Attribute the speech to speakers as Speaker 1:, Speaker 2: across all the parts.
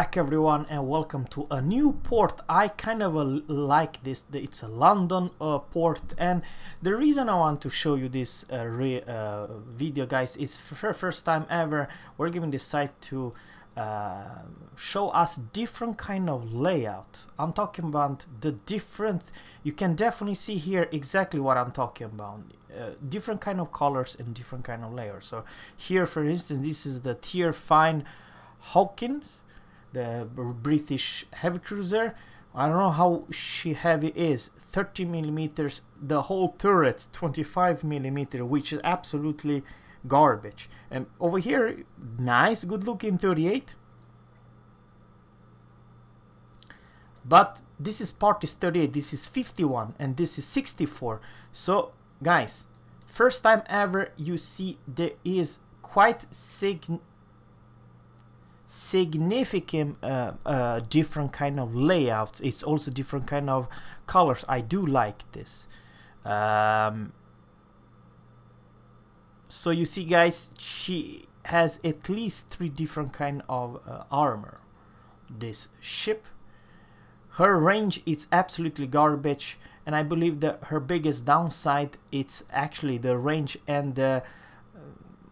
Speaker 1: back everyone and welcome to a new port. I kind of uh, like this. It's a london uh, port and the reason i want to show you this uh, uh video guys is for first time ever we're giving this site to uh, show us different kind of layout. I'm talking about the different you can definitely see here exactly what i'm talking about uh, different kind of colors and different kind of layers. So here for instance this is the tier fine hawkins the British heavy cruiser. I don't know how she heavy is. 30 millimeters. The whole turret 25 millimeter, which is absolutely garbage. And over here, nice, good looking 38. But this is part is 38, this is 51, and this is 64. So, guys, first time ever you see there is quite significant significant uh, uh, different kind of layouts. It's also different kind of colors. I do like this. Um, so you see guys she has at least three different kind of uh, armor. This ship her range is absolutely garbage and I believe that her biggest downside it's actually the range and the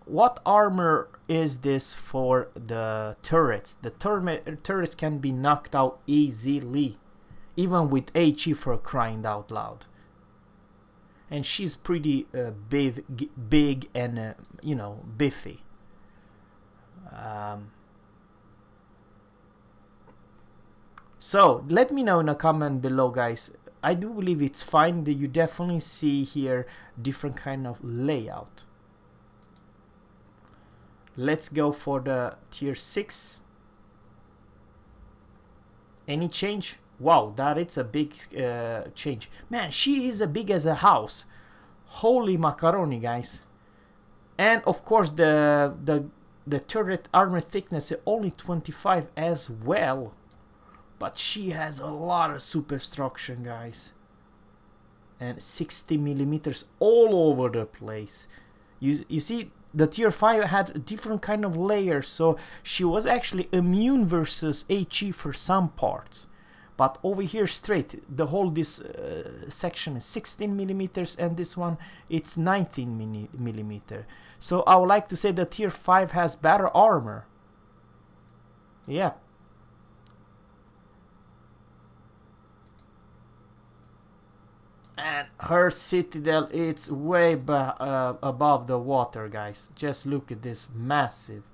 Speaker 1: what armor is this for the turrets? The tur turrets can be knocked out easily, even with HE for crying out loud. And she's pretty uh, big, big and uh, you know biffy. Um, so let me know in a comment below, guys. I do believe it's fine that you definitely see here different kind of layout let's go for the tier 6 any change? Wow that it's a big uh, change. Man she is as big as a house. Holy macaroni guys. And of course the the the turret armor thickness is only 25 as well. But she has a lot of superstructure guys. And 60 millimeters all over the place. You you see the tier 5 had a different kind of layers so she was actually immune versus HE for some parts. But over here straight the whole this uh, section is 16 millimeters and this one it's 19 millimeter. So I would like to say the tier 5 has better armor. Yeah and her citadel it's way uh, above the water guys. Just look at this massive.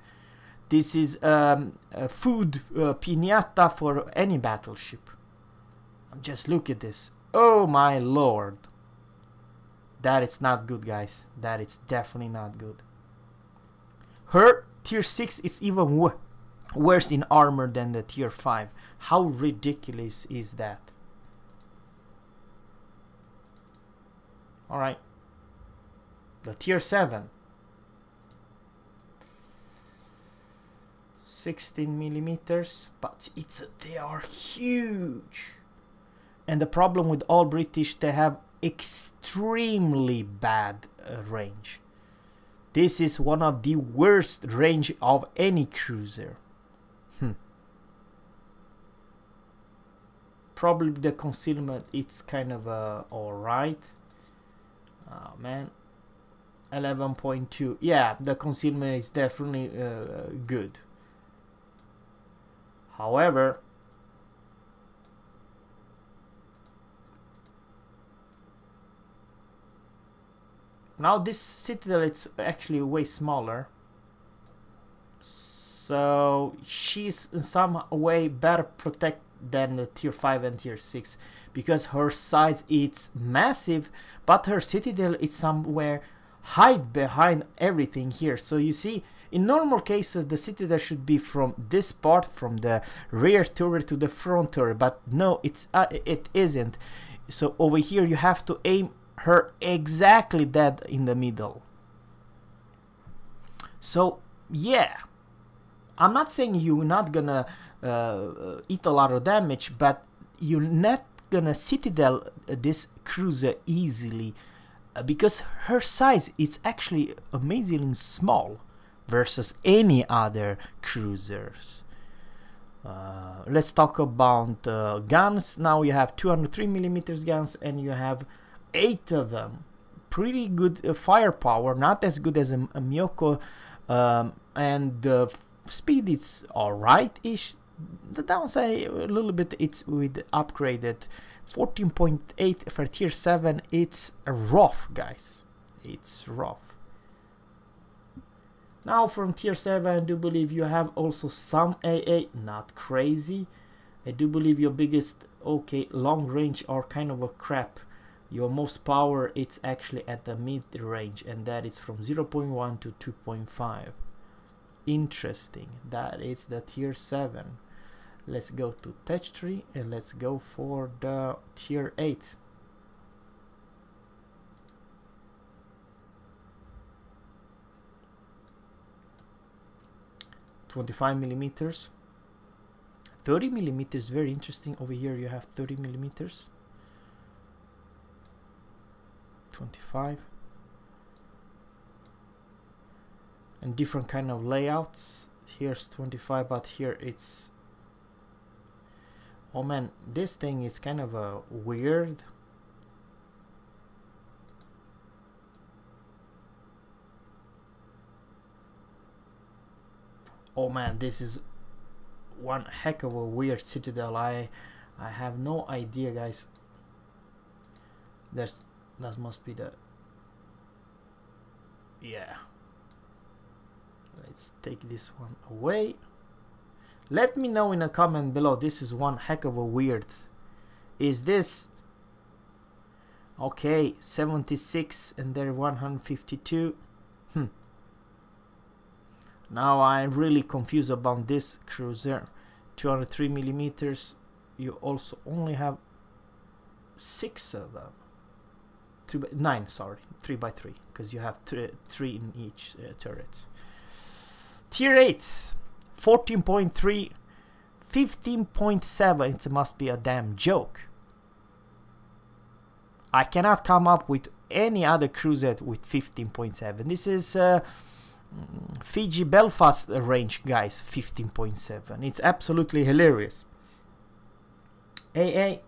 Speaker 1: This is um, a food uh, pinata for any battleship. Just look at this. Oh my lord. That it's not good guys. That it's definitely not good. Her tier 6 is even worse in armor than the tier 5 how ridiculous is that Alright. The tier 7. 16 millimeters, but it's they are huge. And the problem with all British, they have extremely bad uh, range. This is one of the worst range of any cruiser. Hmm. Probably the concealment, it's kind of uh, alright. Oh man. 11.2. Yeah, the concealment is definitely uh, good. However, now this citadel it's actually way smaller. So she's in some way better protected than the tier 5 and tier 6 because her size it's massive but her citadel is somewhere hide behind everything here. So you see in normal cases the citadel should be from this part from the rear turret to the front turret but no it's uh, it isn't. So over here you have to aim her exactly dead in the middle. So yeah. I'm not saying you're not gonna uh, eat a lot of damage, but you're not gonna citadel this cruiser easily uh, because her size is actually amazingly small versus any other cruisers. uh, let's talk about uh, guns now you have 203 millimeters guns and you have eight of them pretty good uh, firepower not as good as a, a Myoko um, and the speed is alright ish the downside a little bit it's with upgraded 14.8 for tier 7 it's rough guys it's rough now from tier 7 I do believe you have also some AA, not crazy. I do believe your biggest, okay, long range are kind of a crap. Your most power it's actually at the mid range and that is from 0.1 to 2.5. Interesting, that is the tier 7. Let's go to tech tree and let's go for the tier 8. 25 millimeters. 30 millimeters very interesting. Over here you have 30 millimeters. 25 and different kind of layouts. Here's 25 but here it's oh man this thing is kind of a weird. Oh man this is one heck of a weird citadel I I have no idea guys. That's that must be the yeah. Let's take this one away let me know in a comment below this is one heck of a weird is this okay 76 and there 152 hmm now I'm really confused about this cruiser. 203 millimeters. You also only have six of them. Three by, nine, sorry, three by three, because you have three, three in each uh, turret. Tier 8, 14.3, 15.7. It must be a damn joke. I cannot come up with any other cruiser with 15.7. This is. Uh, Fiji Belfast range, guys, 15.7. It's absolutely hilarious. AA.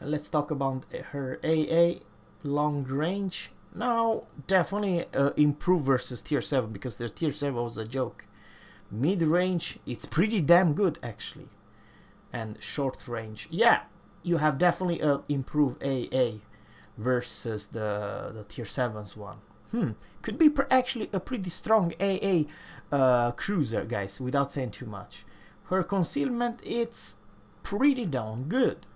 Speaker 1: Let's talk about her AA long range. Now, definitely uh, improve versus tier 7 because their tier 7 was a joke. Mid range, it's pretty damn good actually. And short range, yeah, you have definitely uh, improved AA versus the, the tier 7's one. Hmm, could be actually a pretty strong AA uh, cruiser, guys, without saying too much. Her concealment, it's pretty down good.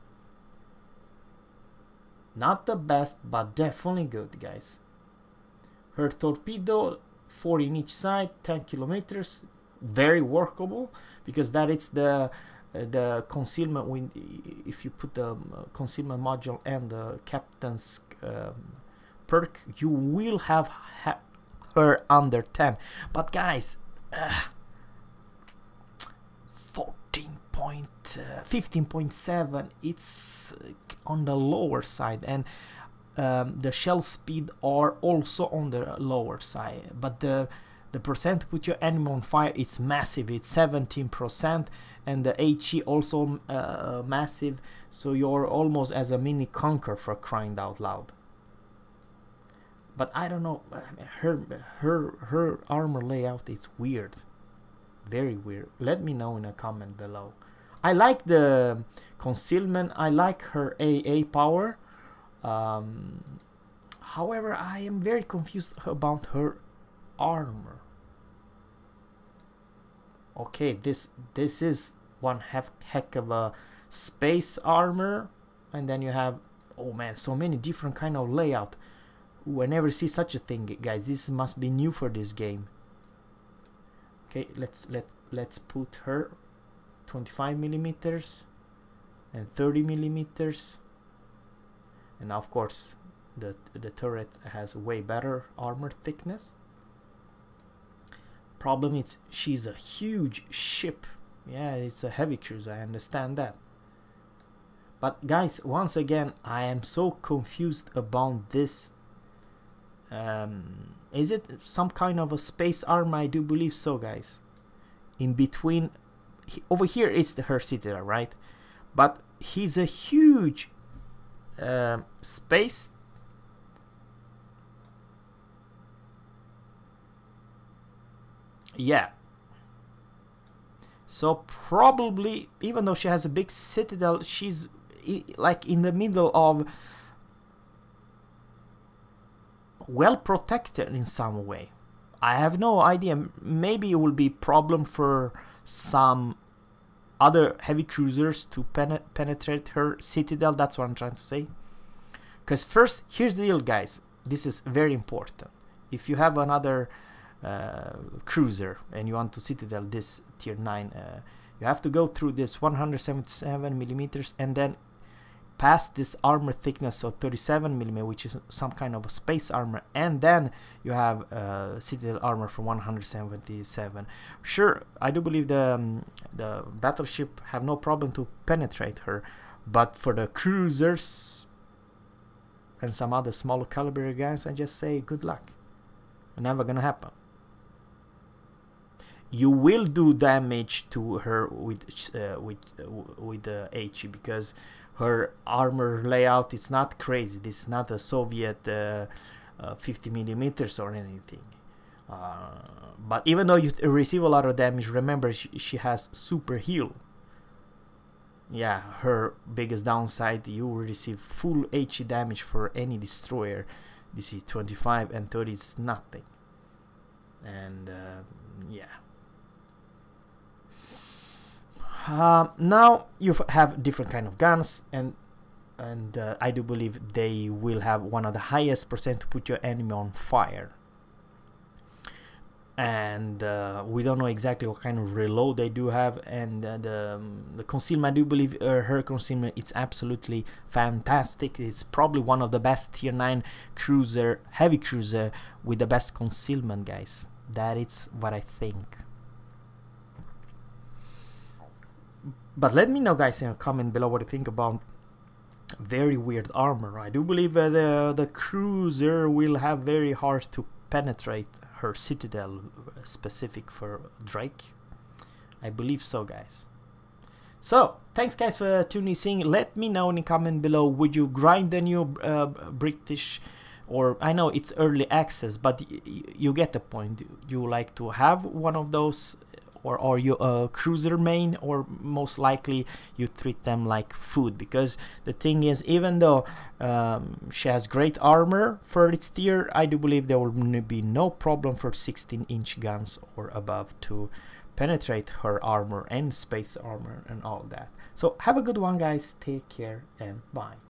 Speaker 1: Not the best, but definitely good, guys. Her torpedo, 4 in each side, 10 kilometers, very workable, because that is the uh, the concealment when if you put the um, concealment module and the captain's um, perk you will have ha her under 10 but guys uh, 14 point uh, 15.7 it's uh, on the lower side and um, the shell speed are also on the lower side but the the percent put your enemy on fire it's massive it's 17% and the HE also uh, massive so you're almost as a mini Conqueror for crying out loud. But I don't know her her her armor layout it's weird very weird. Let me know in a comment below. I like the concealment. I like her AA power. Um, however I am very confused about her armor. Okay this this is one heck, heck of a space armor. And then you have oh man so many different kind of layout. Ooh, I never see such a thing guys this must be new for this game okay let's let let's put her 25 millimeters and 30 millimeters and of course the the turret has way better armor thickness Problem is she's a huge ship. Yeah, it's a heavy cruiser I understand that. But guys, once again, I am so confused about this. Um, is it some kind of a space armor? I do believe so, guys. in between he, over here is the, her citadel right but he's a huge uh, space yeah so probably even though she has a big citadel she's like in the middle of well protected in some way I have no idea. Maybe it will be problem for some other heavy cruisers to pen penetrate her citadel. That's what I'm trying to say. Because first, here's the deal, guys. This is very important. If you have another uh, cruiser and you want to citadel this tier 9, uh, you have to go through this 177 millimeters and then past this armor thickness of 37 millimeter, which is some kind of a space armor, and then you have uh, citadel armor for 177. Sure, I do believe the um, the battleship have no problem to penetrate her, but for the cruisers and some other smaller caliber guys, I just say good luck. Never gonna happen. You will do damage to her with uh, with uh, with the HE because her armor layout is not crazy. This is not a Soviet uh, uh, 50 millimeters or anything. Uh, but even though you receive a lot of damage, remember she, she has super heal. Yeah, her biggest downside, you will receive full HE damage for any destroyer. This is 25 and 30 is nothing. And uh, yeah. Uh, now you have different kind of guns and and uh, I do believe they will have one of the highest percent to put your enemy on fire. And uh, we don't know exactly what kind of reload they do have and uh, the, um, the concealment I do believe uh, her concealment it's absolutely fantastic. It's probably one of the best tier 9 cruiser heavy cruiser with the best concealment guys. That is what I think But let me know guys in a comment below what you think about very weird armor. I do believe that uh, the cruiser will have very hard to penetrate her citadel uh, specific for Drake. I believe so guys. So, thanks guys for tuning in. Let me know in the comment below, would you grind the new uh, British or I know it's early access, but you get the point. You like to have one of those or are you a cruiser main or most likely you treat them like food? Because the thing is even though um, she has great armor for its tier I do believe there will be no problem for 16 inch guns or above to penetrate her armor and space armor and all that. So have a good one guys. Take care and bye